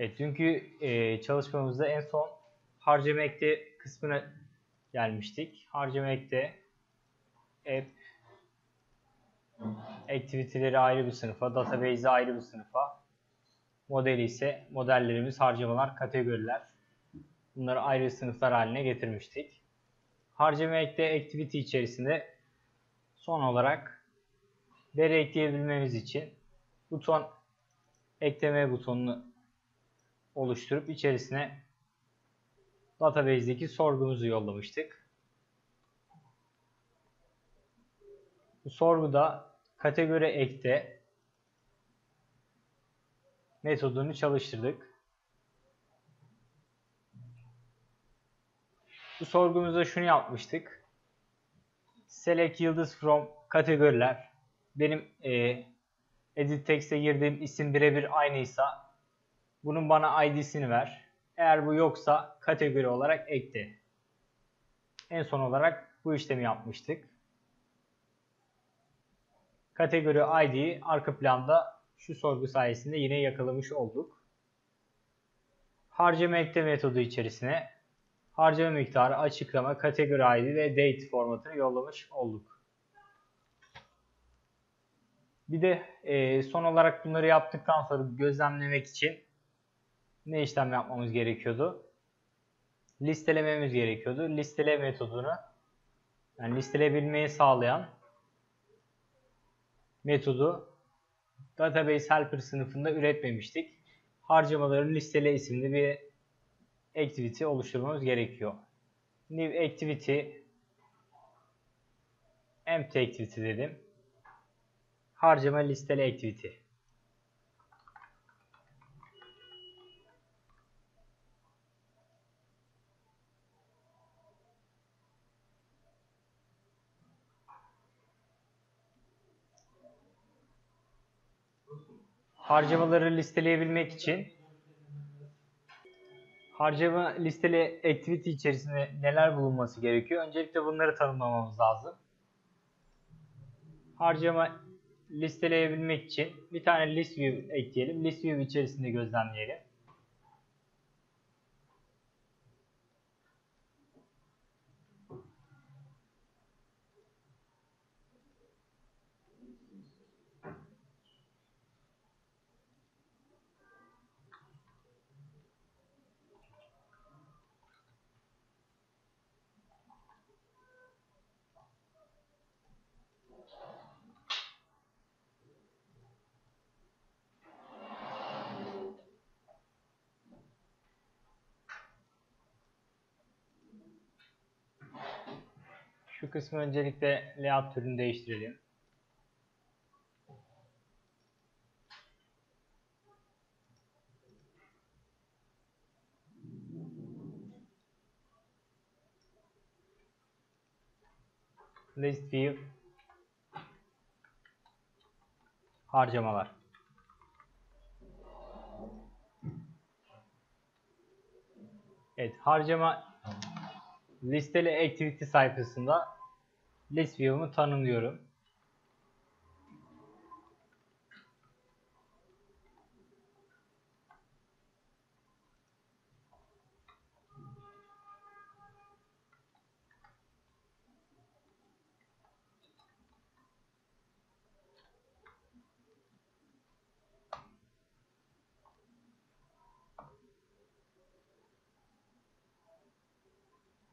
Evet, dünkü e, çalışmamızda en son harcama ekle kısmına gelmiştik. Harcama ekle app activity'leri ayrı bir sınıfa, database'i ayrı bir sınıfa, modeli ise modellerimiz, harcamalar, kategoriler. Bunları ayrı sınıflar haline getirmiştik. Harcama ekle activity içerisinde son olarak veri ekleyebilmemiz için buton ekleme butonunu oluşturup içerisine database'deki sorgumuzu yollamıştık. Bu sorguda kategori ekte metodunu çalıştırdık. Bu sorgumuzda şunu yapmıştık. Select yıldız from kategoriler. Benim e, edit text'e girdiğim isim birebir aynıysa bunun bana ID'sini ver. Eğer bu yoksa kategori olarak ekle. En son olarak bu işlemi yapmıştık. Kategori ID'yi arka planda şu sorgu sayesinde yine yakalamış olduk. Harcama ekle metodu içerisine harcama miktarı, açıklama, kategori ID ve date formatını yollamış olduk. Bir de e, son olarak bunları yaptıktan sonra gözlemlemek için ne işlem yapmamız gerekiyordu? Listelememiz gerekiyordu. Listele metodunu yani listeleyebilmeyi sağlayan metodu Database Helper sınıfında üretmemiştik. Harcamaları listele isimli bir activity oluşturmamız gerekiyor. New activity empty activity dedim. Harcama listele activity. Harcamaları listeleyebilmek için harcama listeli activity içerisinde neler bulunması gerekiyor? Öncelikle bunları tanımlamamız lazım. Harcama listeleyebilmek için bir tane list view ekleyelim. List view içerisinde gözlemleyelim. Şu kısmı öncelikle layout türünü değiştirelim. List view harcamalar. Evet, harcama listeli activity sayfasında list view'umu tanımlıyorum.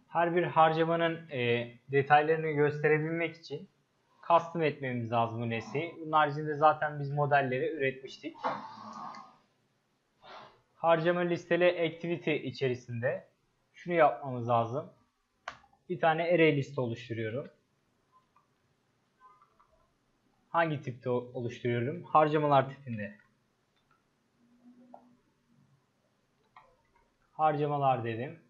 Her bir harcamanın e, detaylarını gösterebilmek için custom etmemiz lazım bu nesneyi. Bunun haricinde zaten biz modelleri üretmiştik. Harcama listeli activity içerisinde şunu yapmamız lazım. Bir tane array liste oluşturuyorum. Hangi tipte oluşturuyorum? Harcamalar tipinde. Harcamalar dedim.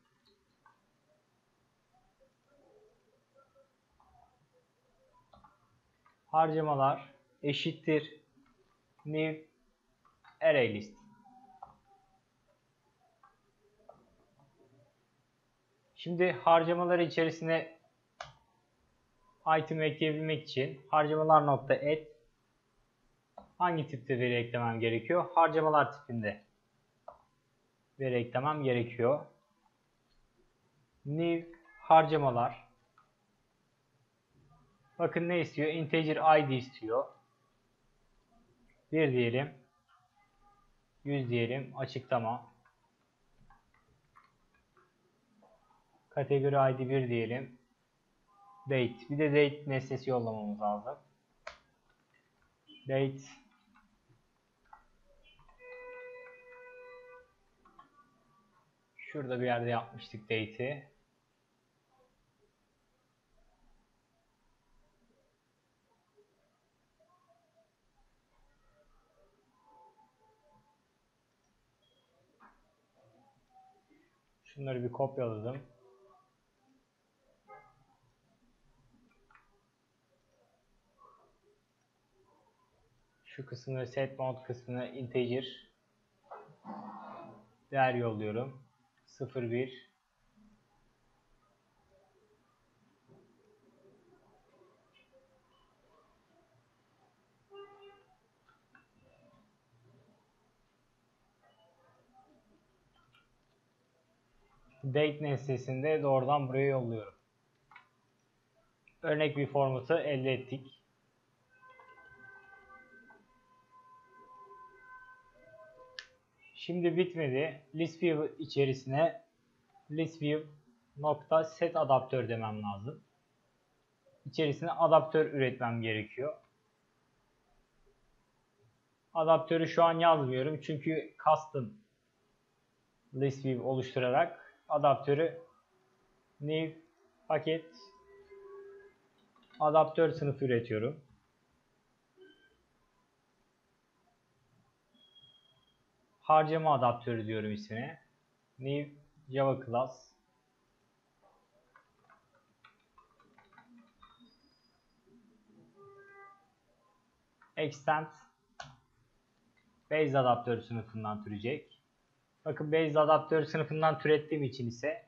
Harcamalar eşittir new array list. Şimdi harcamalar içerisine item ekleyebilmek için harcamalar nokta add hangi tipte veri eklemem gerekiyor? Harcamalar tipinde. veri eklemem gerekiyor. New harcamalar. Bakın ne istiyor? Integer ID istiyor. 1 diyelim. 100 diyelim. Açıklama. Kategori ID 1 diyelim. Date. Bir de date nesnesi yollamamız lazım. Date Şurada bir yerde yapmıştık date'i. Şunları bir kopyaladım. Şu kısmını set mount kısmını integer değer yolluyorum. 01 date nesnesinde doğrudan buraya yolluyorum. Örnek bir formatı elde ettik. Şimdi bitmedi. ListView içerisine ListView nokta set demem lazım. İçerisine adaptör üretmem gerekiyor. Adaptörü şu an yazmıyorum çünkü custom ListView oluşturarak adaptörü new paket adaptör sınıfı üretiyorum. harcama adaptörü diyorum ismine. New Java class extend base adaptörü sınıfından türeyecek. Bakın base adaptörü sınıfından türettiğim için ise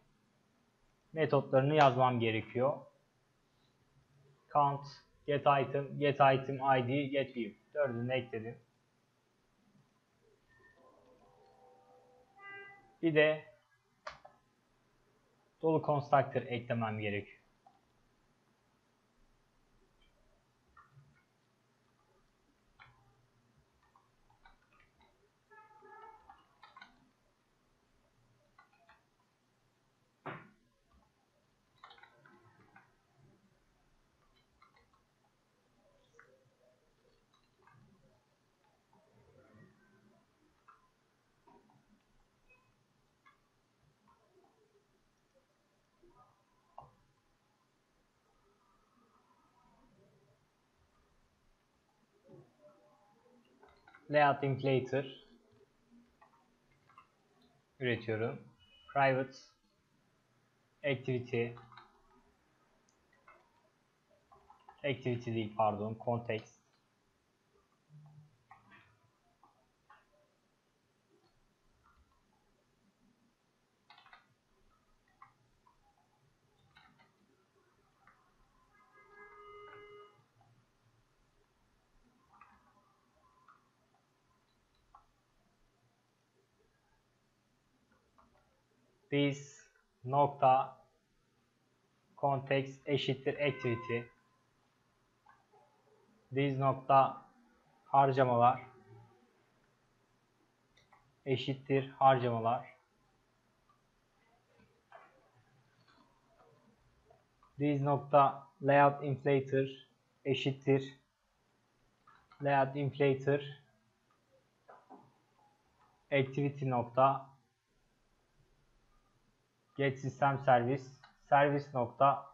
metotlarını yazmam gerekiyor. Count, get item, get item id, get view. Dördünü ekledim. Bir de dolu constructor eklemem gerekiyor. Layout inflator üretiyorum. Private activity activity değil pardon context this nokta context eşittir activity. This nokta harcamalar eşittir harcamalar. This nokta layout inflator eşittir layout inflator activity nokta get sistem servis servis nokta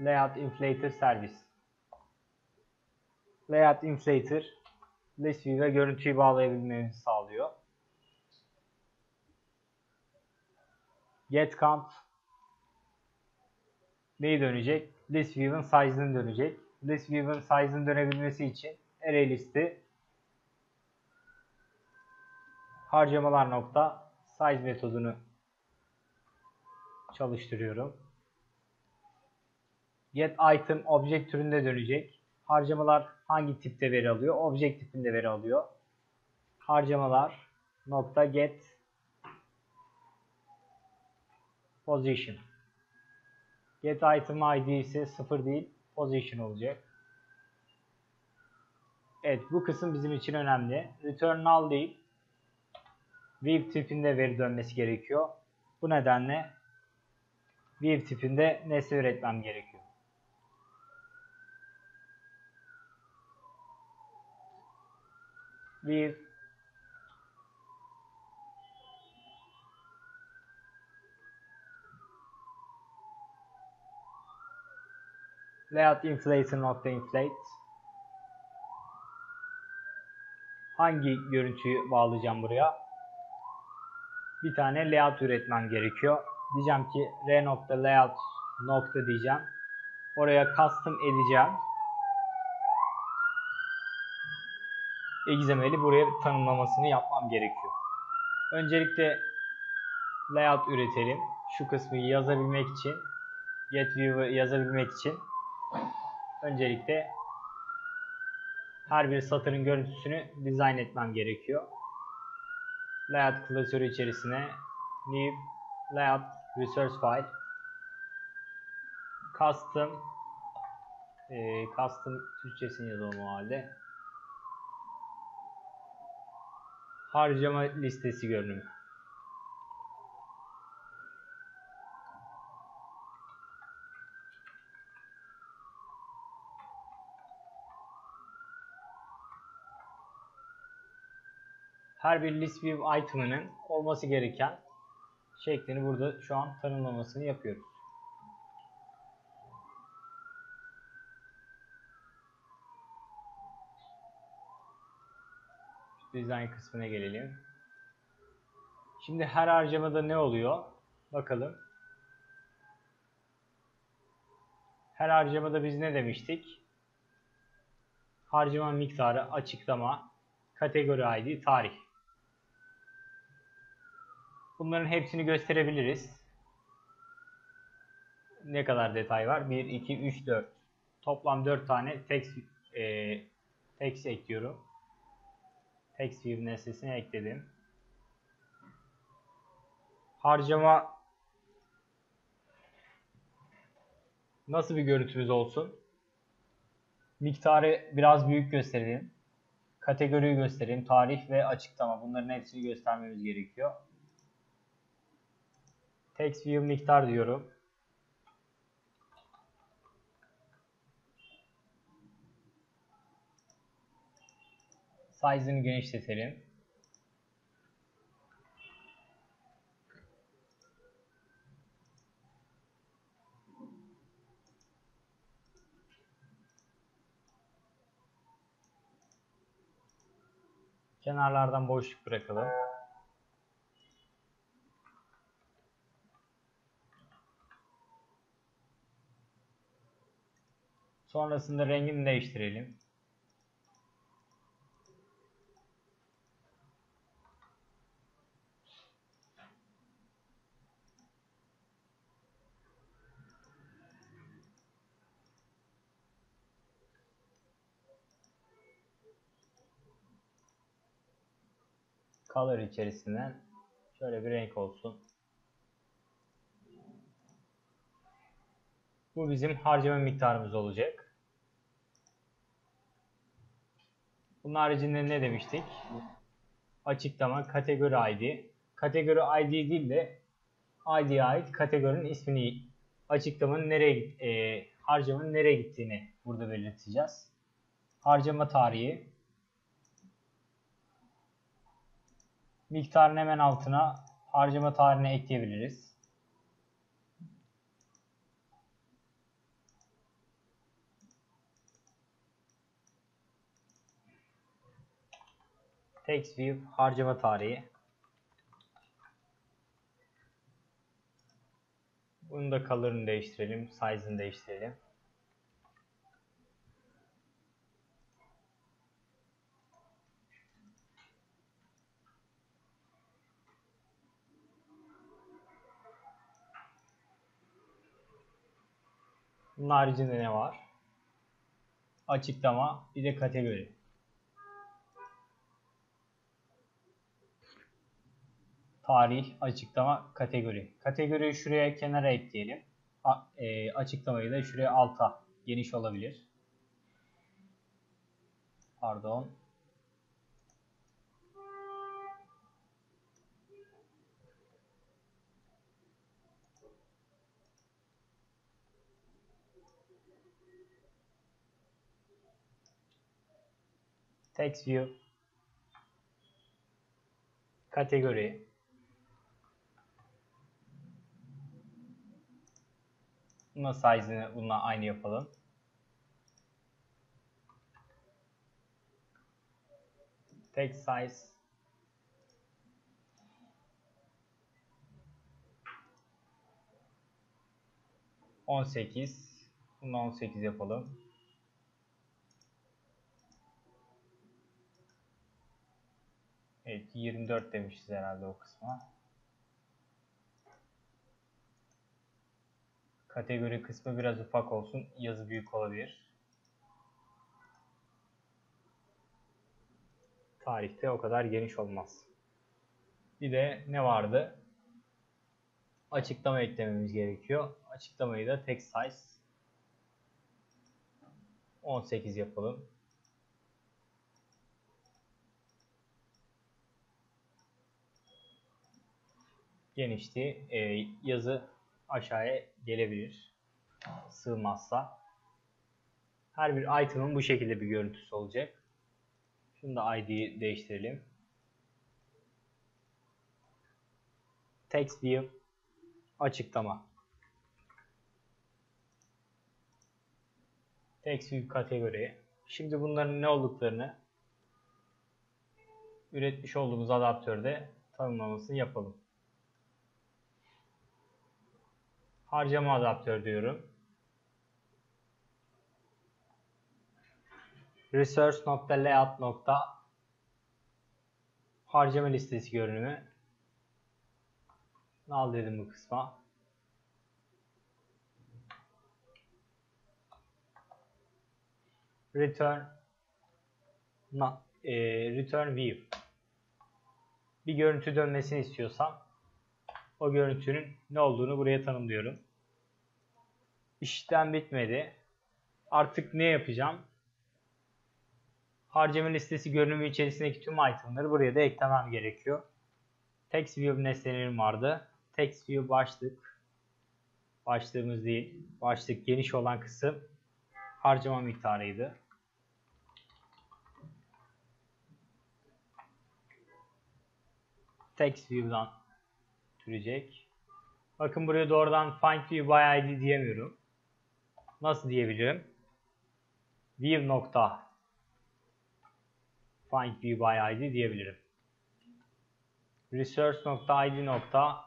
layout inflator servis layout inflator list view ve görüntüyü bağlayabilmemizi sağlıyor. Get count neyi dönecek? List view'ın size'ını dönecek. List view'ın size'ını dönebilmesi için array listi harcamalar nokta size metodunu çalıştırıyorum. Get item object türünde dönecek. Harcamalar hangi tipte veri alıyor? Object tipinde veri alıyor. harcamalar nokta get position. Get item ID ise 0 değil position olacak. Evet bu kısım bizim için önemli. Return null değil. View tipinde veri dönmesi gerekiyor. Bu nedenle view tipinde nesne üretmem gerekiyor. View layout inflator nokta inflate hangi görüntüyü bağlayacağım buraya? Bir tane layout üretmem gerekiyor. Diyeceğim ki r nokta layout nokta diyeceğim. Oraya custom edeceğim. XML'i buraya tanımlamasını yapmam gerekiyor. Öncelikle layout üretelim. Şu kısmı yazabilmek için get view'ı yazabilmek için öncelikle her bir satırın görüntüsünü dizayn etmem gerekiyor. Layout klasörü içerisine new layout resource file custom e, custom Türkçesini yazalım o halde. Harcama listesi görünümü. Her bir list view item'ının olması gereken şeklini burada şu an tanımlamasını yapıyoruz. Design kısmına gelelim. Şimdi her harcamada ne oluyor? Bakalım. Her harcamada biz ne demiştik? Harcama miktarı, açıklama, kategori ID, tarih. Bunların hepsini gösterebiliriz. Ne kadar detay var? 1, 2, 3, 4. Toplam 4 tane text, e, text ekliyorum. Text view nesnesine ekledim. Harcama nasıl bir görüntümüz olsun? Miktarı biraz büyük gösterelim. Kategoriyi gösterelim. Tarih ve açıklama. Bunların hepsini göstermemiz gerekiyor. Text view miktar diyorum. Size'ını genişletelim. Kenarlardan boşluk bırakalım. Sonrasında rengini değiştirelim. Color içerisinden şöyle bir renk olsun. Bu bizim harcama miktarımız olacak. Bunun haricinde ne demiştik? Açıklama, kategori ID. Kategori ID değil de ID'ye ait kategorinin ismini, açıklamanın nereye, e, harcamanın nereye gittiğini burada belirteceğiz. Harcama tarihi. Miktarın hemen altına harcama tarihini ekleyebiliriz. Text view harcama tarihi. Bunu da color'ını değiştirelim, size'ını değiştirelim. Bunun haricinde ne var? Açıklama, bir de kategori. Tarih, açıklama, kategori. Kategoriyi şuraya kenara ekleyelim. A- e, açıklamayı da şuraya alta geniş olabilir. Pardon. Text view. Kategori. Buna size'ını bununla aynı yapalım. Text size. On sekiz. Bunu on sekiz yapalım. Evet 24 demişiz herhalde o kısma. Kategori kısmı biraz ufak olsun. Yazı büyük olabilir. Tarihte o kadar geniş olmaz. Bir de ne vardı? Açıklama eklememiz gerekiyor. Açıklamayı da text size 18 yapalım. genişliği e, yazı aşağıya gelebilir. Sığmazsa. Her bir item'ın bu şekilde bir görüntüsü olacak. Şunu da ID'yi değiştirelim. Text view açıklama. Text view kategori. Şimdi bunların ne olduklarını üretmiş olduğumuz adaptörde tanımlamasını yapalım. Harcama adaptör diyorum. resource.layout. harcama listesi görünümü. Al dedim bu kısma. Return e, return view. Bir görüntü dönmesini istiyorsam o görüntünün ne olduğunu buraya tanımlıyorum. İşlem bitmedi. Artık ne yapacağım? Harcama listesi görünümü içerisindeki tüm itemları buraya da eklemem gerekiyor. Text view nesnelerim vardı. Text view başlık. Başlığımız değil. Başlık geniş olan kısım harcama miktarıydı. Text view'dan türecek. Bakın buraya doğrudan find view by id diyemiyorum. Nasıl diyebilirim? View nokta find view by id diyebilirim. Resource nokta id nokta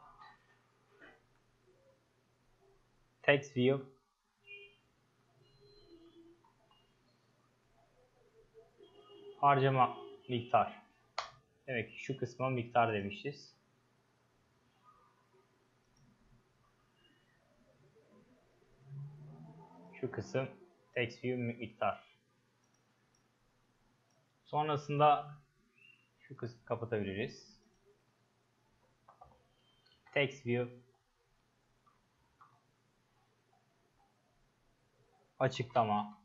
text view harcama miktar. Demek ki şu kısma miktar demişiz. Şu kısım text view miktar. Sonrasında şu kısmı kapatabiliriz. Text view açıklama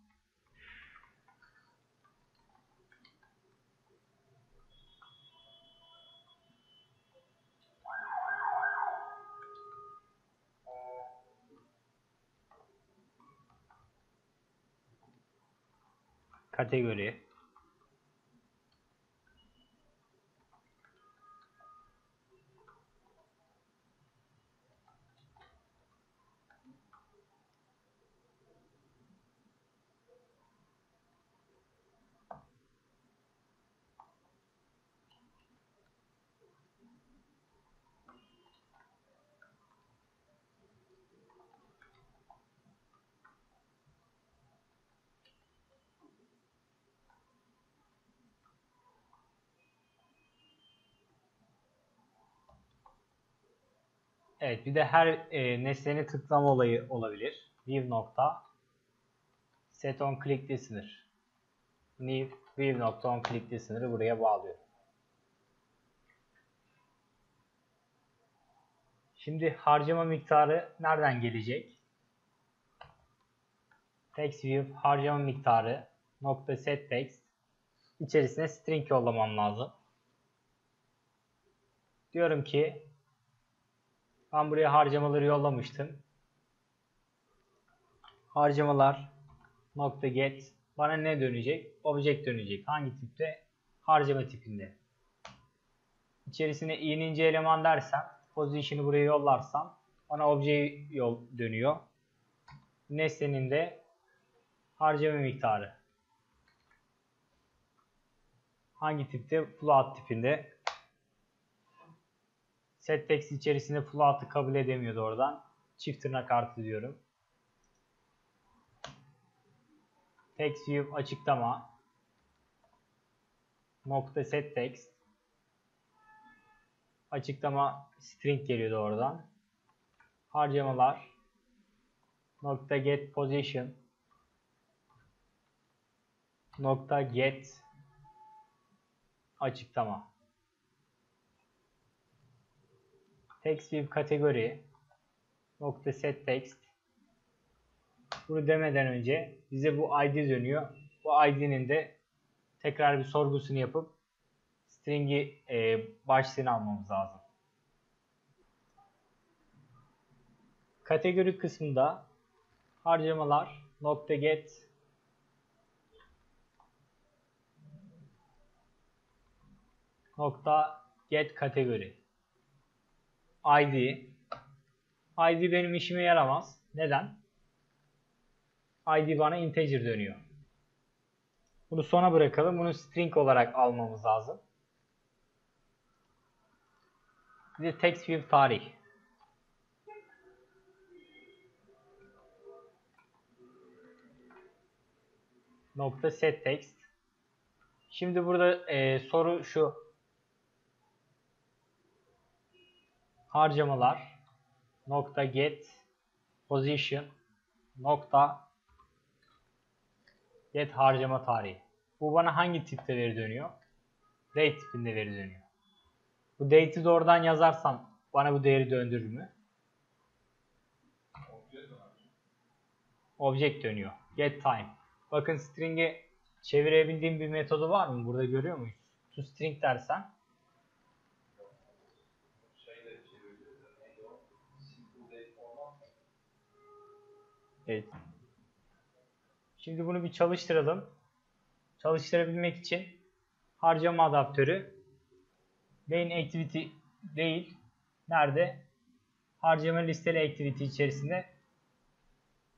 kategori Evet bir de her e, nesnenin tıklama olayı olabilir. View nokta set on click listener. New view nokta on click listener'ı buraya bağlıyor. Şimdi harcama miktarı nereden gelecek? Text view harcama miktarı nokta set text içerisine string yollamam lazım. Diyorum ki ben buraya harcamaları yollamıştım. Harcamalar nokta get bana ne dönecek? Object dönecek. Hangi tipte? Harcama tipinde. İçerisine i'ninci eleman dersem position'ı buraya yollarsam bana obje yol dönüyor. Nesnenin de harcama miktarı. Hangi tipte? Float tipinde. Settext içerisinde float'ı kabul edemiyordu oradan. Çift tırnak artı diyorum. Text view açıklama. Nokta set text. Açıklama string geliyordu oradan. Harcamalar. Nokta get position. Nokta get açıklama. Text view kategori. Nokta set text. Bunu demeden önce bize bu id dönüyor. Bu id'nin de tekrar bir sorgusunu yapıp string'i e, başlığını almamız lazım. Kategori kısmında harcamalar nokta get nokta get kategori id id benim işime yaramaz. Neden? id bana integer dönüyor. Bunu sona bırakalım. Bunu string olarak almamız lazım. Bir de text view tarih. Nokta set text. Şimdi burada e, soru şu. Harcamalar nokta get position nokta get harcama tarihi. Bu bana hangi tipte veri dönüyor? Date tipinde veri dönüyor. Bu date'i doğrudan yazarsam bana bu değeri döndürür mü? Object dönüyor. Get time. Bakın string'i çevirebildiğim bir metodu var mı? Burada görüyor muyuz? To string dersen Evet. Şimdi bunu bir çalıştıralım. Çalıştırabilmek için harcama adaptörü main activity değil. Nerede? Harcama listeli activity içerisinde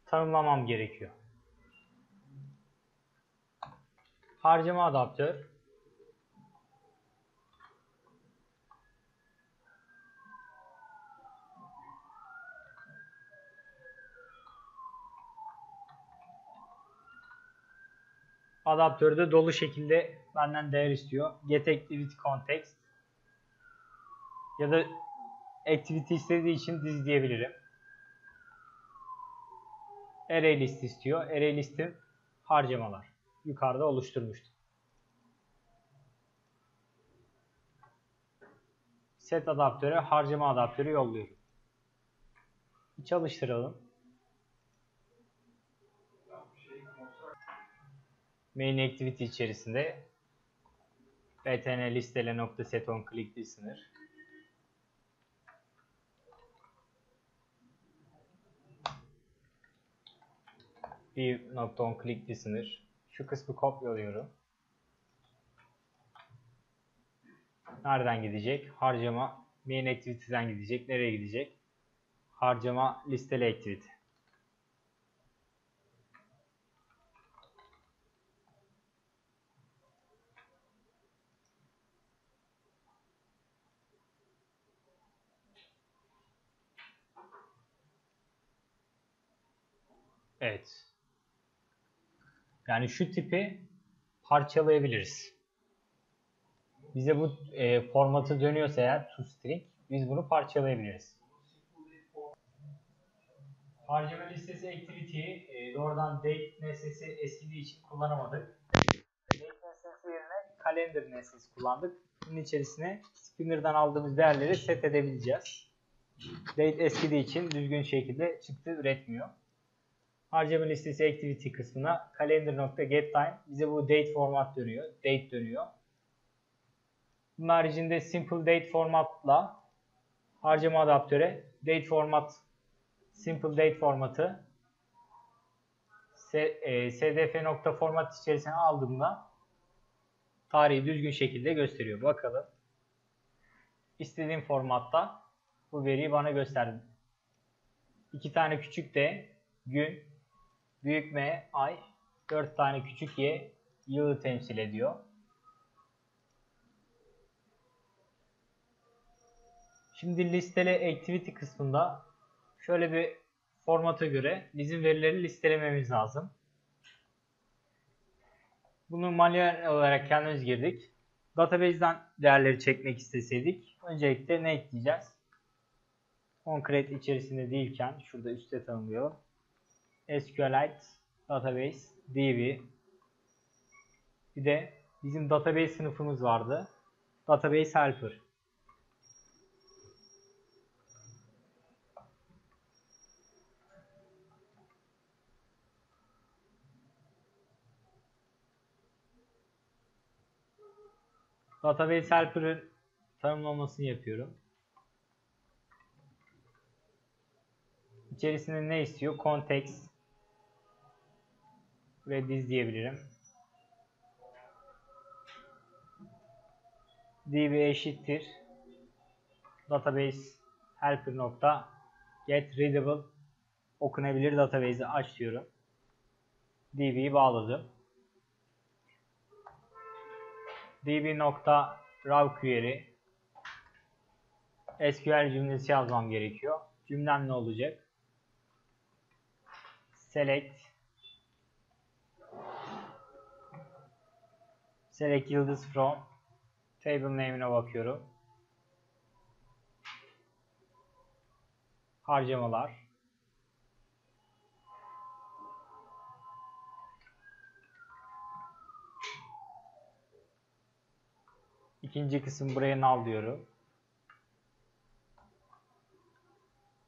tanımlamam gerekiyor. Harcama adaptör adaptörde dolu şekilde benden değer istiyor. Get activity context ya da activity istediği için diz diyebilirim. Array list istiyor. Array listim harcamalar. Yukarıda oluşturmuştum. Set adaptöre harcama adaptörü yolluyorum. Çalıştıralım. Main activity içerisinde btn listele nokta set on click listener bir nokta on click listener şu kısmı kopyalıyorum. Nereden gidecek? Harcama main activity'den gidecek. Nereye gidecek? Harcama listeli activity Evet. Yani şu tipi parçalayabiliriz. Bize bu e, formatı dönüyorsa eğer toString biz bunu parçalayabiliriz. Harcama listesi activity'yi e, doğrudan date nesnesi eskidiği için kullanamadık. Date nesnesi yerine calendar nesnesi kullandık. Bunun içerisine spinner'dan aldığımız değerleri set edebileceğiz. Date eskidiği için düzgün şekilde çıktı üretmiyor. Harcama listesi activity kısmına calendar.getTime bize bu date format dönüyor. Date dönüyor. Bunun haricinde simple date formatla harcama adaptöre date format simple date formatı e, sdf.format içerisine aldığımda tarihi düzgün şekilde gösteriyor. Bakalım. İstediğim formatta bu veriyi bana gösterdi. İki tane küçük de gün, büyük M, ay, dört tane küçük Y yılı temsil ediyor. Şimdi listele activity kısmında şöyle bir formata göre bizim verileri listelememiz lazım. Bunu manuel olarak kendimiz girdik. Database'den değerleri çekmek isteseydik öncelikle ne ekleyeceğiz? Concrete içerisinde değilken şurada üstte tanımlayalım. SQLite Database DB bir de bizim database sınıfımız vardı. Database Helper. Database Helper'ın tanımlamasını yapıyorum. İçerisinde ne istiyor? Context ve diz diyebilirim. db eşittir database helper nokta get readable okunabilir database'i aç diyorum. db'yi bağladım. db nokta raw query SQL cümlesi yazmam gerekiyor. Cümlem ne olacak? Select Select yıldız from table name'ine bakıyorum. Harcamalar İkinci kısım buraya null diyorum.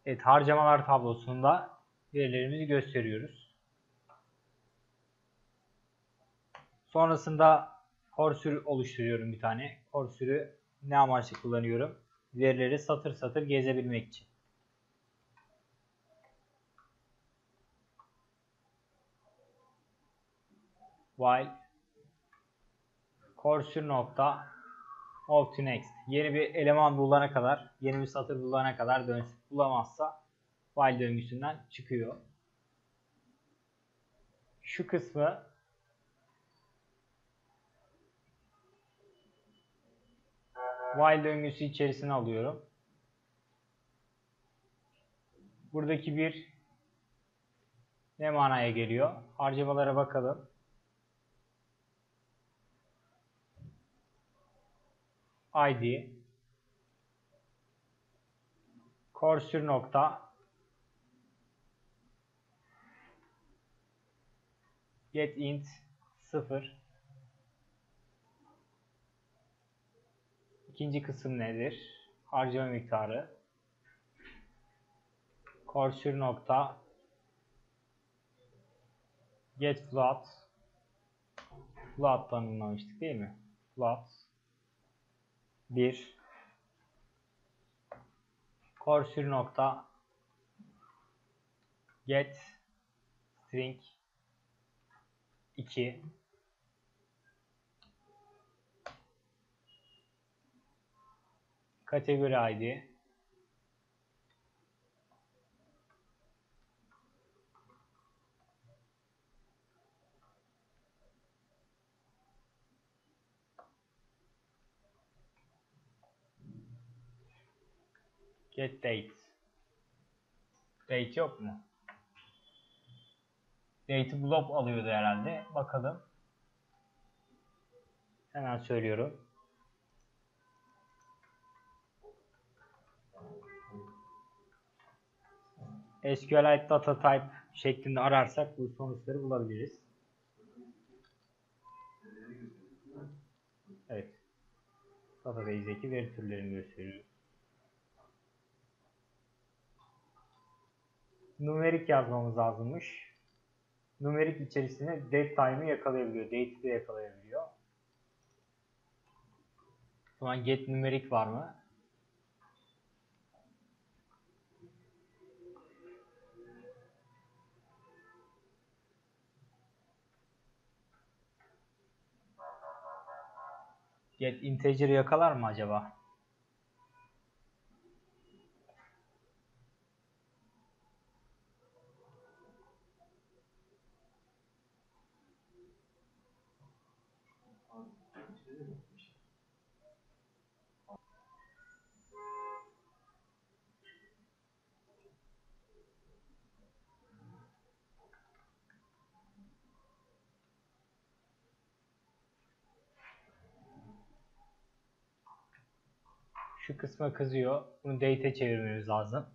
Evet harcamalar tablosunda verilerimizi gösteriyoruz. Sonrasında korsür oluşturuyorum bir tane. Korsürü ne amaçlı kullanıyorum? Verileri satır satır gezebilmek için. While korsür nokta of to next. Yeni bir eleman bulana kadar, yeni bir satır bulana kadar dönsün. Bulamazsa while döngüsünden çıkıyor. Şu kısmı while döngüsü içerisine alıyorum. Buradaki bir ne manaya geliyor? Harcamalara bakalım. id cursor nokta get int 0 İkinci kısım nedir? Harcama miktarı. Cursor nokta. Get float float tanımlamıştık değil mi? float 1 cursor nokta. Get string. 2 kategori id Get date. Date yok mu? Date'i blob alıyordu herhalde. Bakalım. Hemen söylüyorum. SQLite data type şeklinde ararsak bu sonuçları bulabiliriz. Evet. Database'deki veri türlerini gösteriyor. numerik yazmamız lazımmış. Numerik içerisine date time'ı yakalayabiliyor. Date'i de yakalayabiliyor. O zaman get numerik var mı? Get integer'ı yakalar mı acaba? Şu kısma kızıyor. Bunu date'e çevirmemiz lazım.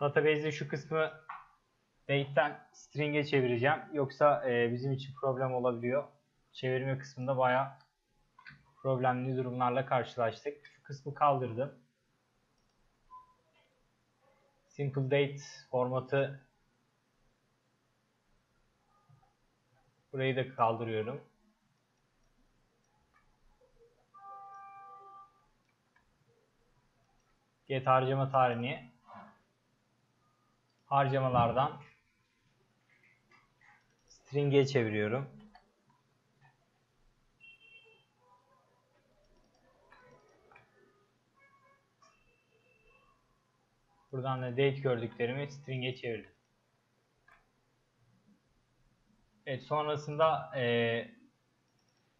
Database'de şu kısmı date'den string'e çevireceğim. Yoksa e, bizim için problem olabiliyor. Çevirme kısmında bayağı problemli durumlarla karşılaştık. Şu kısmı kaldırdım. Simple date formatı burayı da kaldırıyorum. Get harcama tarihini harcamalardan string'e çeviriyorum. Buradan da date gördüklerimi string'e çevirdim. Evet sonrasında e,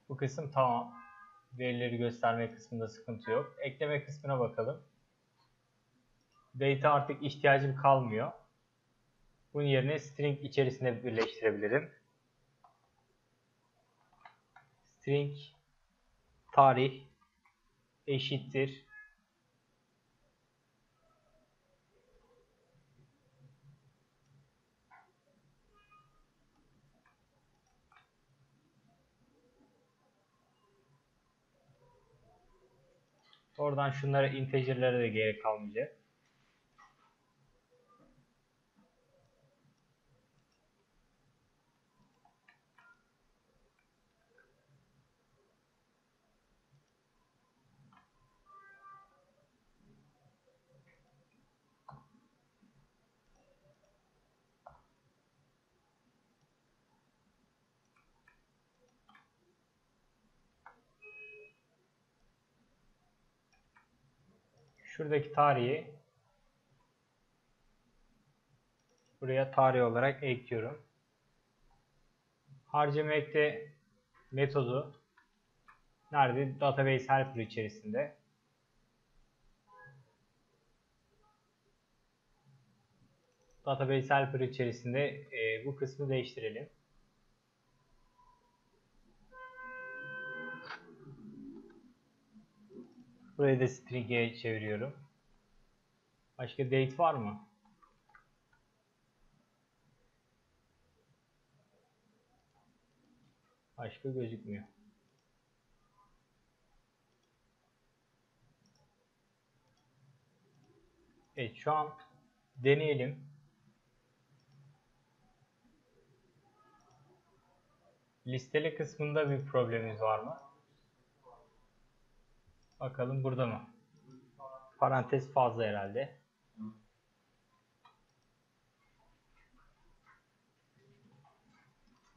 bu kısım tamam. Verileri gösterme kısmında sıkıntı yok. Ekleme kısmına bakalım. Data artık ihtiyacım kalmıyor. Bunun yerine string içerisinde birleştirebilirim. String tarih eşittir Oradan şunlara integerlere de gerek kalmayacak. Şuradaki tarihi buraya tarih olarak ekliyorum. Harcama ekle metodu nerede? Database helper içerisinde. Database helper içerisinde e, bu kısmı değiştirelim. Burayı da string'e çeviriyorum. Başka date var mı? Başka gözükmüyor. Evet şu an deneyelim. Listele kısmında bir problemimiz var mı? Bakalım burada mı? Parantez fazla herhalde.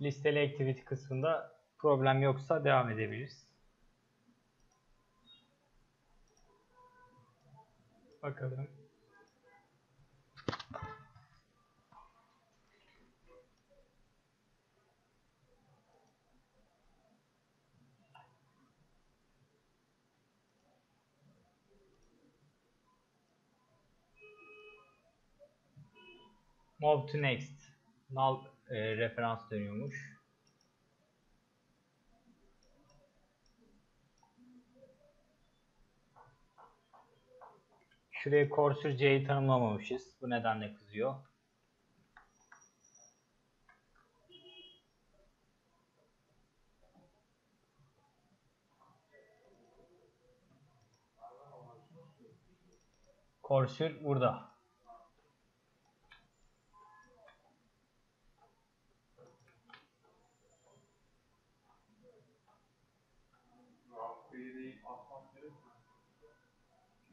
Listeli activity kısmında problem yoksa devam edebiliriz. Bakalım. Move to next. Null e, referans dönüyormuş. Şuraya Cursor C'yi tanımlamamışız. Bu nedenle kızıyor. Cursor burada.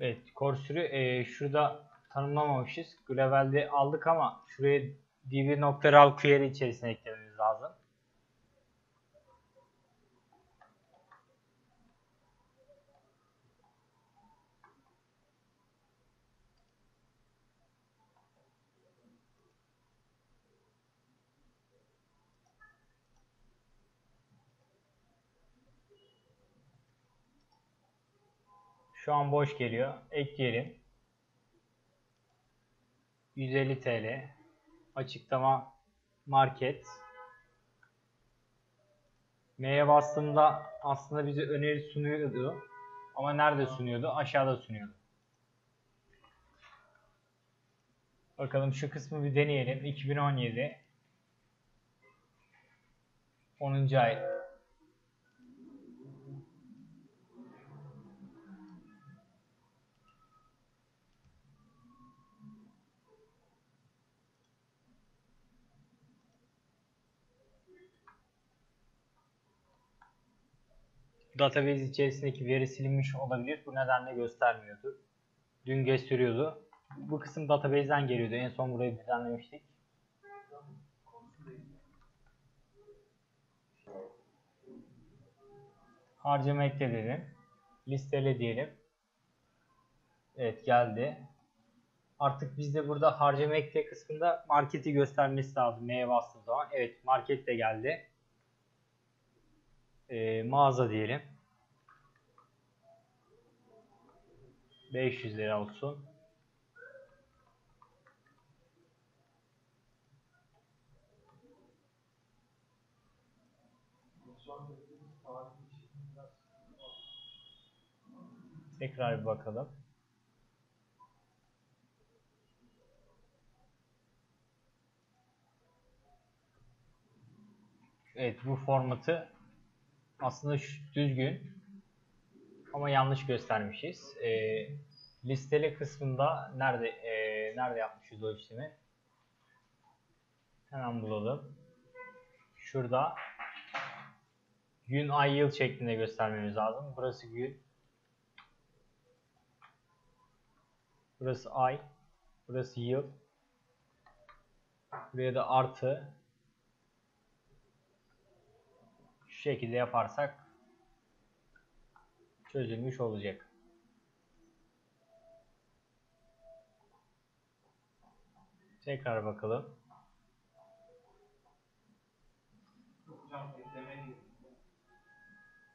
Evet, Cursor'ü e, şurada tanımlamamışız. Gravel'de aldık ama şuraya db.ral query içerisine eklememiz lazım. Şu an boş geliyor. Ekleyelim. 150 TL. Açıklama market. M'ye bastığımda aslında bize öneri sunuyordu. Ama nerede sunuyordu? Aşağıda sunuyordu. Bakalım şu kısmı bir deneyelim. 2017 10. ay database içerisindeki veri silinmiş olabilir. Bu nedenle göstermiyordu. Dün gösteriyordu. Bu kısım database'den geliyordu. En son burayı düzenlemiştik. Harcama ekle dedim. Listele diyelim. Evet geldi. Artık bizde burada harcama ekle kısmında marketi göstermesi lazım. Neye bastığı zaman. Evet market de geldi e, mağaza diyelim. 500 lira olsun. Tekrar bir bakalım. Evet bu formatı aslında düzgün ama yanlış göstermişiz. E, listele kısmında nerede e, nerede yapmışız o işlemi? Hemen bulalım. Şurada gün, ay, yıl şeklinde göstermemiz lazım. Burası gün. Burası ay. Burası yıl. Buraya da artı. Şu şekilde yaparsak çözülmüş olacak. Tekrar bakalım.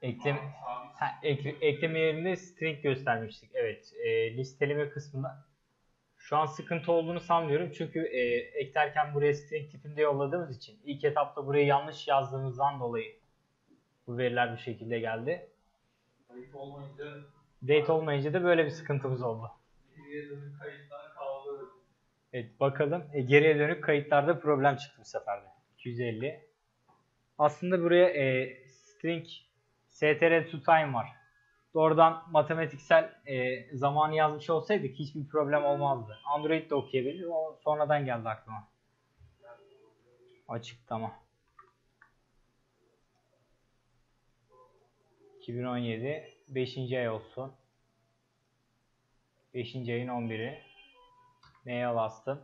Eklem ha, ekle, ekleme yerinde string göstermiştik. Evet, e, listeleme kısmında şu an sıkıntı olduğunu sanmıyorum. Çünkü e, eklerken buraya string tipinde yolladığımız için ilk etapta burayı yanlış yazdığımızdan dolayı bu veriler bir şekilde geldi. Date olmayınca Date olmayınca da böyle bir sıkıntımız oldu. geriye dönük kayıtlar kaldı. Evet bakalım. E, geriye dönük kayıtlarda problem çıktı bu sefer de. 250. Aslında buraya e, string str to time var. Doğrudan matematiksel e, zamanı yazmış olsaydık hiçbir problem olmazdı. Android de okuyabilir. O sonradan geldi aklıma. Açık tamam. 2017 5. ay olsun. 5. ayın 11'i. Neye bastım?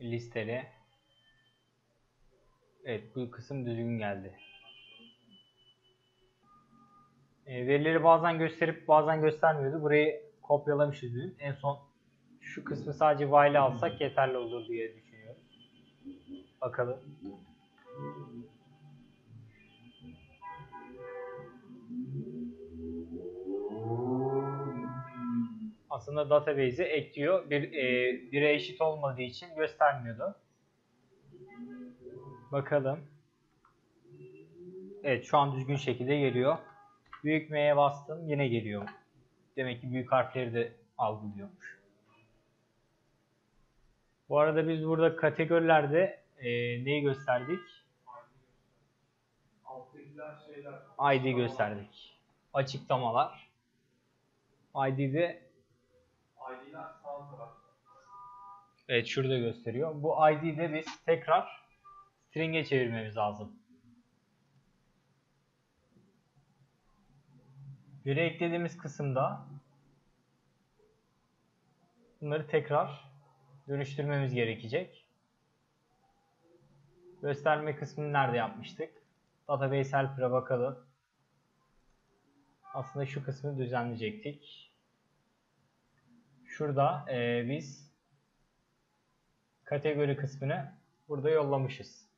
Listele. Evet bu kısım düzgün geldi. E, verileri bazen gösterip bazen göstermiyordu. Burayı kopyalamışız dün. En son şu kısmı sadece while alsak yeterli olur diye düşünüyorum. Bakalım. Aslında database'e ekliyor. Bir, e, bire eşit olmadığı için göstermiyordu. Bakalım. Evet şu an düzgün şekilde geliyor. Büyük M'ye bastım yine geliyor. Demek ki büyük harfleri de algılıyormuş. Bu arada biz burada kategorilerde e, neyi gösterdik? ID gösterdik. Açıklamalar. ID'de ID'ler sağ tarafta. evet şurada gösteriyor. Bu ID'de biz tekrar string'e çevirmemiz lazım. Veri eklediğimiz kısımda bunları tekrar dönüştürmemiz gerekecek. Gösterme kısmını nerede yapmıştık? Database Helper'a bakalım. Aslında şu kısmı düzenleyecektik. Şurada eee, biz kategori kısmını burada yollamışız.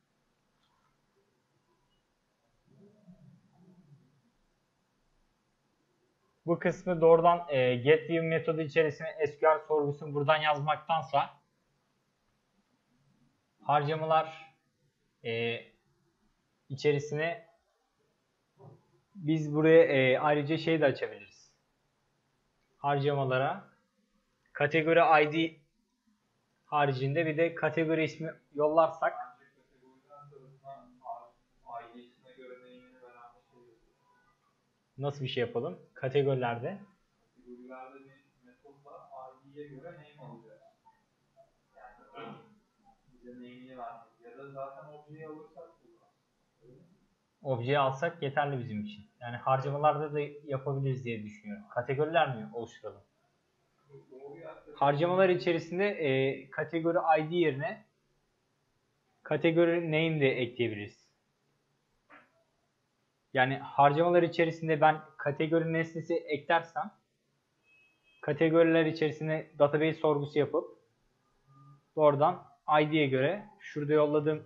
Bu kısmı doğrudan e, getView metodu içerisine SQL sorgusunu buradan yazmaktansa harcamalar e, içerisine biz buraya e, ayrıca şey de açabiliriz. Harcamalara kategori ID haricinde bir de kategori ismi yollarsak nasıl bir şey yapalım? Kategorilerde Kategorilerde bir metotla ID'ye göre name alacağız. Yani bize name'ini vermek. Da zaten objeyi alırsak objeyi alsak yeterli bizim için. Yani harcamalarda da yapabiliriz diye düşünüyorum. Kategoriler mi oluşturalım? Harcamalar içerisinde e, kategori ID yerine kategori name de ekleyebiliriz. Yani harcamalar içerisinde ben kategori nesnesi eklersem kategoriler içerisine database sorgusu yapıp doğrudan ID'ye göre şurada yolladığım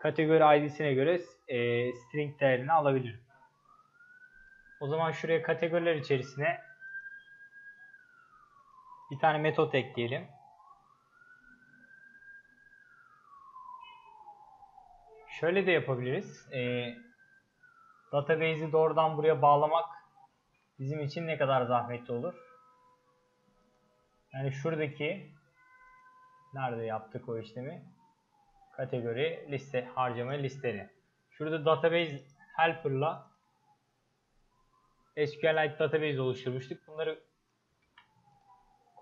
kategori ID'sine göre e, string değerini alabilirim. O zaman şuraya kategoriler içerisine bir tane metot ekleyelim. Şöyle de yapabiliriz. Ee, database'i doğrudan buraya bağlamak bizim için ne kadar zahmetli olur? Yani şuradaki nerede yaptık o işlemi? Kategori, liste, harcama listeleri. Şurada database helper'la SQLite database oluşturmuştuk. Bunları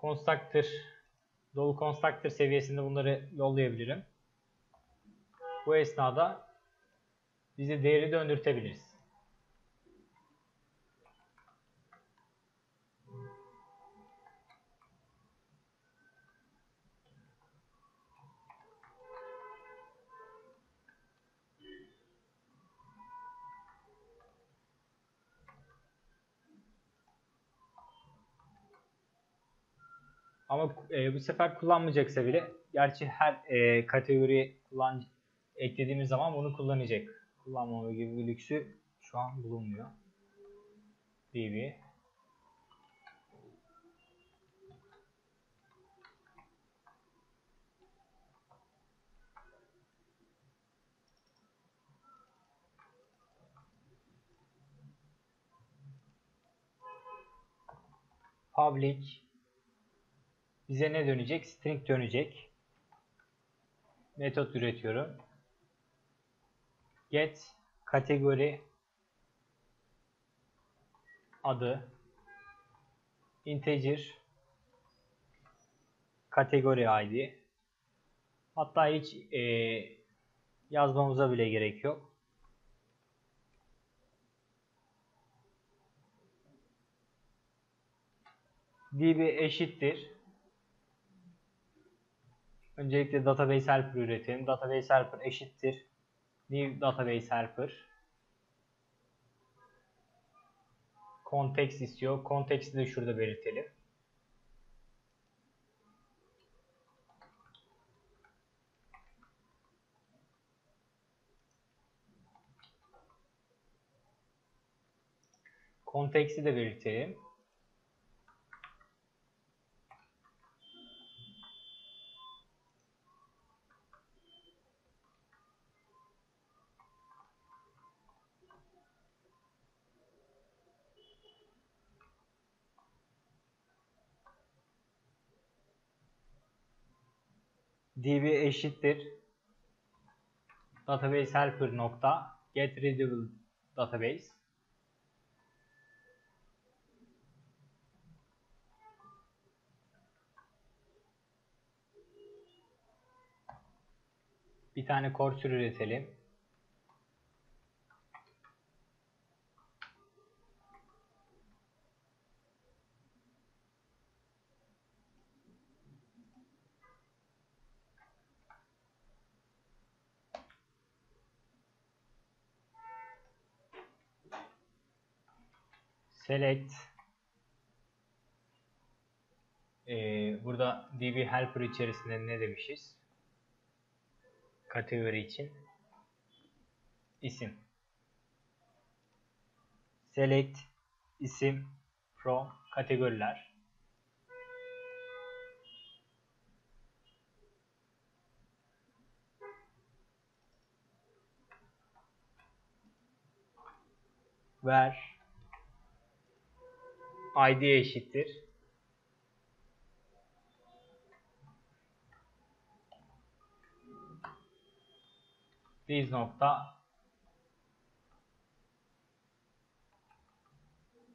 constructor dolu constructor seviyesinde bunları yollayabilirim. Bu esnada bize değeri döndürtebiliriz. Ama e, bu sefer kullanmayacaksa bile gerçi her e, kategori kullan eklediğimiz zaman bunu kullanacak. Kullanmama gibi bir lüksü şu an bulunmuyor. db public bize ne dönecek? String dönecek. Metot üretiyorum. Get kategori adı integer kategori id hatta hiç e, yazmamıza bile gerek yok. db eşittir Öncelikle database helper üretelim. Database helper eşittir. New database helper. Context istiyor. Context'i de şurada belirtelim. Context'i de belirtelim. Db eşittir. Database helper nokta. Get readable database. Bir tane cursor üretelim. Select. Ee, burada db helper içerisinde ne demişiz? Kategori için. İsim. Select isim from kategoriler. Ver id eşittir. This nokta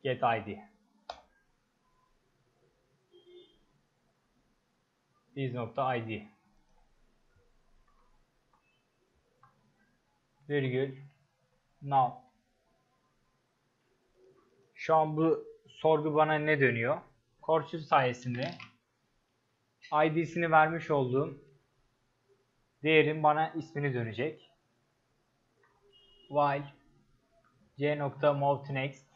get id this nokta id virgül now şu an bu sorgu bana ne dönüyor? Cursor sayesinde ID'sini vermiş olduğum değerin bana ismini dönecek. While c nokta move to next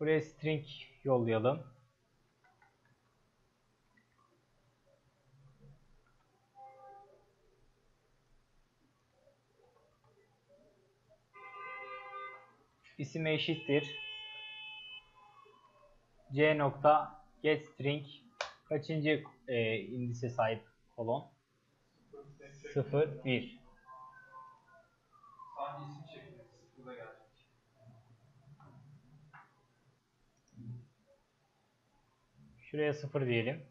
buraya string yollayalım. İsim eşittir. C nokta get string kaçıncı e, indise sahip kolon? 0 1 Sadece isim şeklinde sıfırda gelecek. şuraya 0 diyelim.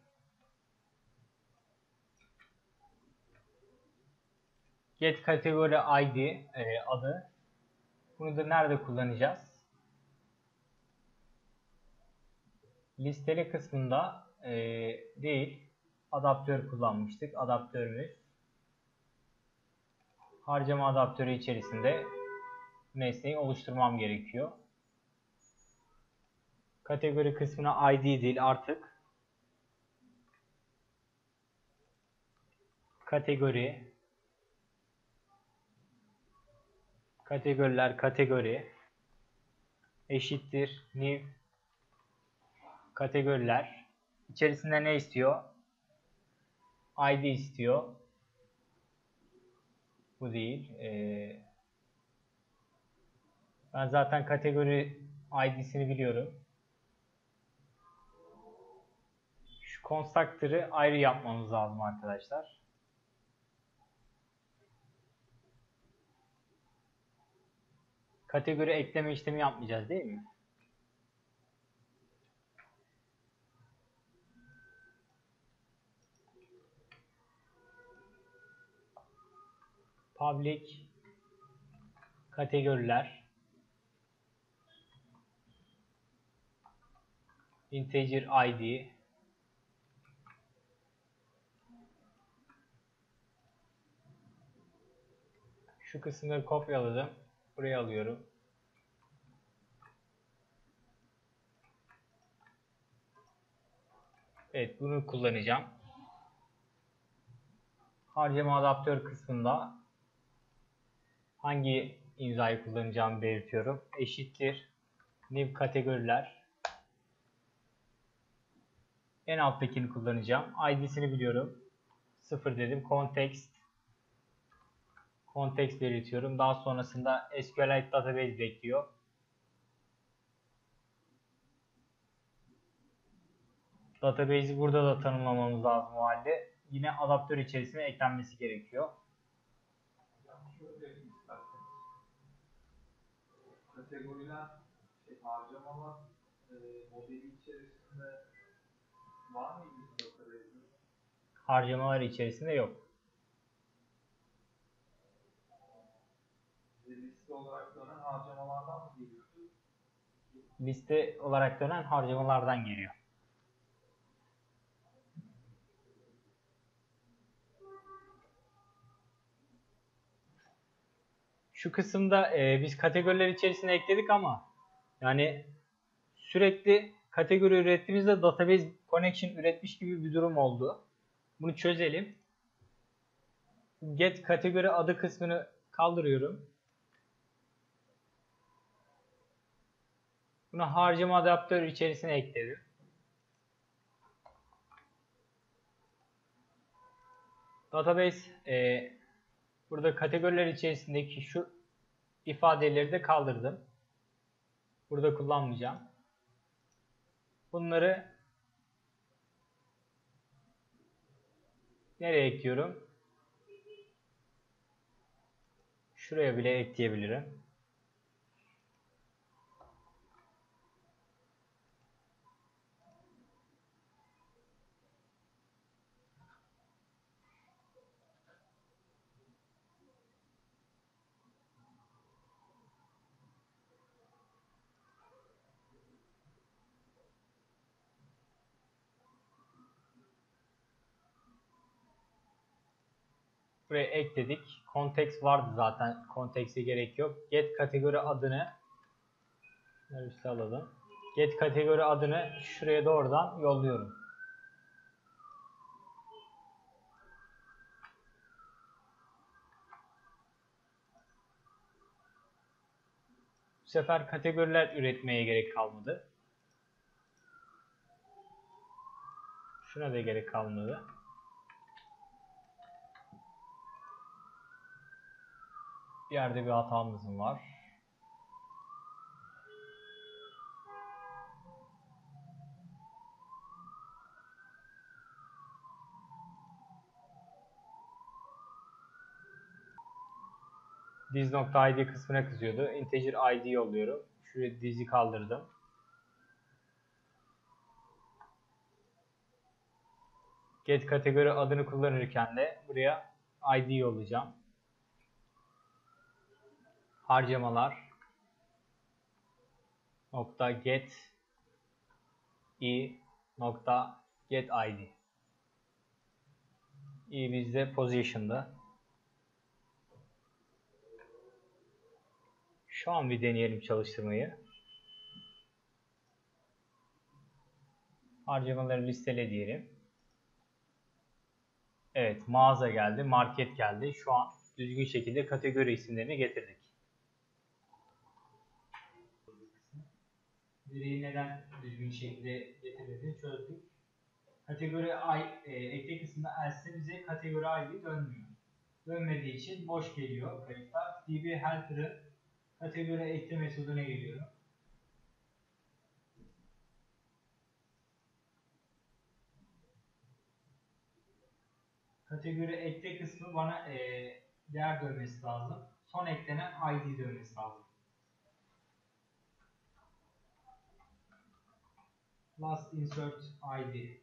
Get kategori id e, adı bunu da nerede kullanacağız? Listeli kısmında e, değil adaptör kullanmıştık. Adaptörümüz harcama adaptörü içerisinde nesneyi oluşturmam gerekiyor. Kategori kısmına ID değil artık. Kategori kategoriler kategori eşittir new kategoriler içerisinde ne istiyor? ID istiyor. Bu değil. Ee, ben zaten kategori ID'sini biliyorum. Şu constructor'ı ayrı yapmamız lazım arkadaşlar. Kategori ekleme işlemi yapmayacağız değil mi? public kategoriler. İnteger id şu kısımları kopyaladım buraya alıyorum Evet bunu kullanacağım harcama adaptör kısmında hangi imzayı kullanacağımı belirtiyorum. Eşittir new kategoriler. En alttakini kullanacağım. ID'sini biliyorum. 0 dedim. Context context belirtiyorum. Daha sonrasında SQLite database bekliyor. Database'i burada da tanımlamamız lazım o halde. Yine adaptör içerisine eklenmesi gerekiyor. Kategoriler, şey, harcamalar e, modeli içerisinde Var mıydı? Harcamalar içerisinde yok. Liste olarak dönen harcamalardan mı geliyordu? Liste olarak dönen harcamalardan geliyor. Şu kısımda e, biz kategoriler içerisine ekledik ama yani sürekli kategori ürettiğimizde database connection üretmiş gibi bir durum oldu. Bunu çözelim. Get kategori adı kısmını kaldırıyorum. Bunu harcama adaptör içerisine ekledim. Database e, burada kategoriler içerisindeki şu ifadeleri de kaldırdım. Burada kullanmayacağım. Bunları nereye ekliyorum? Şuraya bile ekleyebilirim. Buraya ekledik. Context vardı zaten. Context'e gerek yok. Get kategori adını Bunları üste alalım. Get kategori adını şuraya doğrudan yolluyorum. Bu sefer kategoriler üretmeye gerek kalmadı. Şuna da gerek kalmadı. Bir yerde bir hatamız var. diz.id kısmına kızıyordu. Integer id yolluyorum. Şuraya dizi kaldırdım. Get kategori adını kullanırken de buraya id yollayacağım. Harcamalar nokta get i nokta get id i bizde position'da Şu an bir deneyelim çalıştırmayı. Harcamaları listele diyelim. Evet mağaza geldi, market geldi. Şu an düzgün şekilde kategori isimlerini getirdik. Veriyi neden düzgün şekilde getirmediğini çözdük. Kategori I, e, ekle kısmında else bize kategori ID dönmüyor. Dönmediği için boş geliyor kayıtlar. DB helper'ı kategori ekle metoduna geliyorum. Kategori ekle kısmı bana e, değer dönmesi lazım. Son eklenen ID dönmesi lazım. Last insert ID.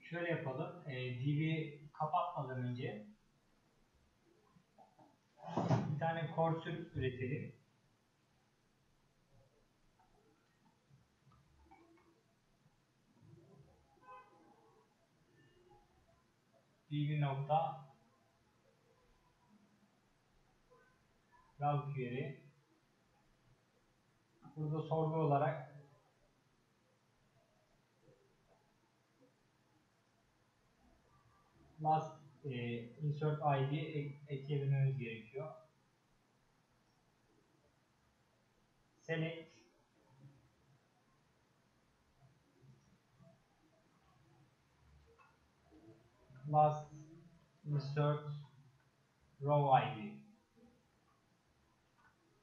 Şöyle yapalım. E, DB kapatmadan önce bir tane cursor üretelim. DB nokta log query burada sorgu olarak last e, insert id ek, eklememiz gerekiyor. Select last insert row id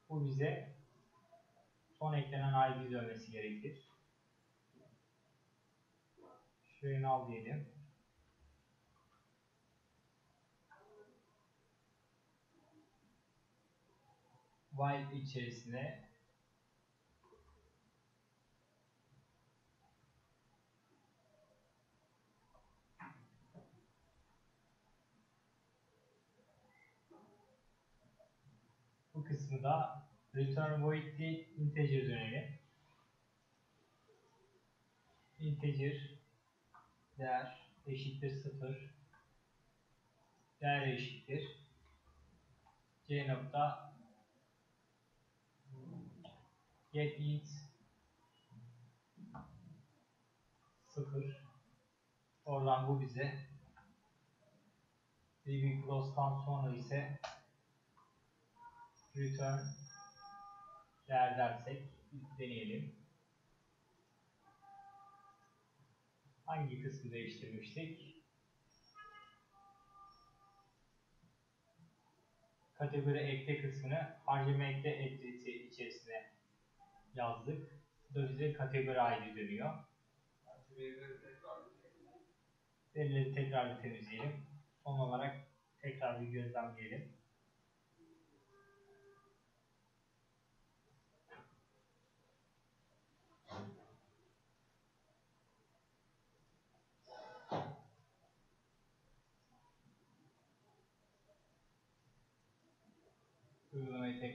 bu bize son eklenen ID dönmesi gerekir. Şurayı al diyelim. while içerisinde bu kısmı da return void değil integer dönelim. integer değer eşittir 0 değer eşittir. C nokta get int 0 oradan bu bize db close'dan sonra ise return değer dersek deneyelim. Hangi kısmı değiştirmiştik? Kategori ekle kısmını harcama ekle ekleti içerisine yazdık. Bu da bize kategori ID dönüyor. Verileri tekrar bir temizleyelim. Son olarak tekrar bir gözlemleyelim.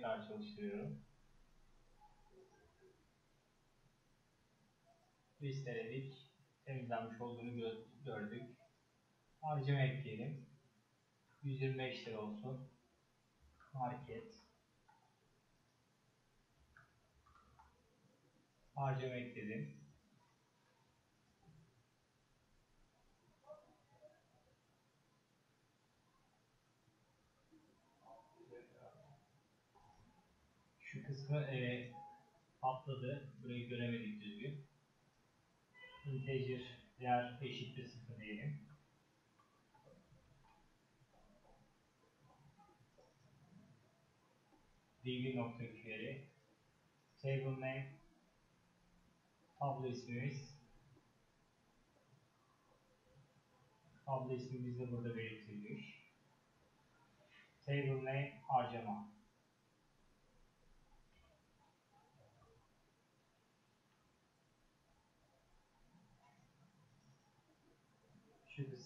Tekrar çalıştırıyorum. Listeledik. Temizlenmiş olduğunu gö- gördük. Harcama ekleyelim. 125 lira olsun. Market. Harcama ekledim. Şu kısmı e, atladı. Burayı göremedik düzgün. Integer değer eşittir 0 diyelim. db nokta query table name tablo ismimiz tablo ismi bizde burada belirtilmiş table name harcama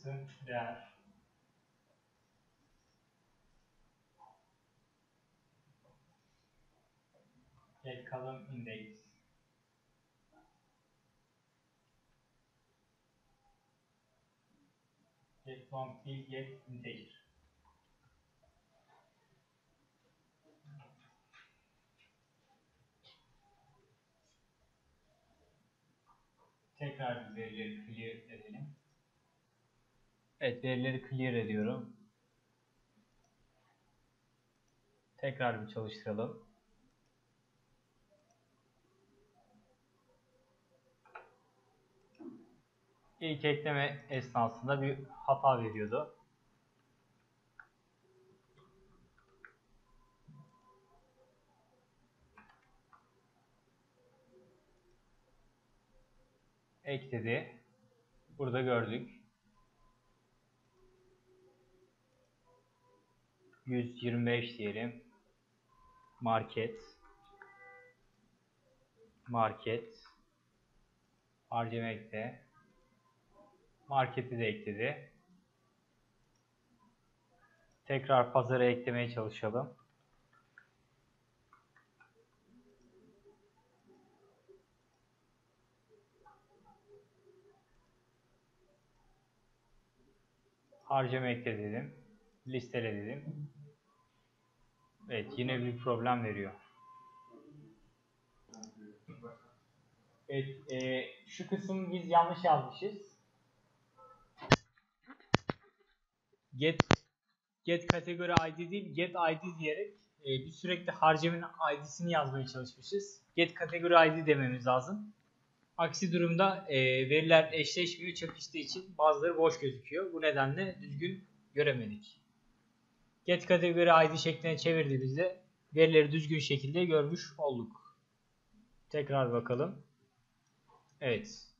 kısım değer get column index get long field get integer tekrar verileri clear edelim evet verileri clear ediyorum tekrar bir çalıştıralım ilk ekleme esnasında bir hata veriyordu. Ekledi. Burada gördük. 125 diyelim. Market. Market. Harcama ekle. Marketi de ekledi. Tekrar pazara eklemeye çalışalım. Harcama ekle dedim. Listele dedim. Evet yine bir problem veriyor. Evet e, şu kısmı biz yanlış yazmışız. get get kategori ID değil get ID diyerek e, biz sürekli harcamanın ID'sini yazmaya çalışmışız. Get kategori ID dememiz lazım. Aksi durumda e, veriler eşleşmiyor, çakıştığı için bazıları boş gözüküyor. Bu nedenle düzgün göremedik. Get kategori ID şekline çevirdiğimizde verileri düzgün şekilde görmüş olduk. Tekrar bakalım. Evet.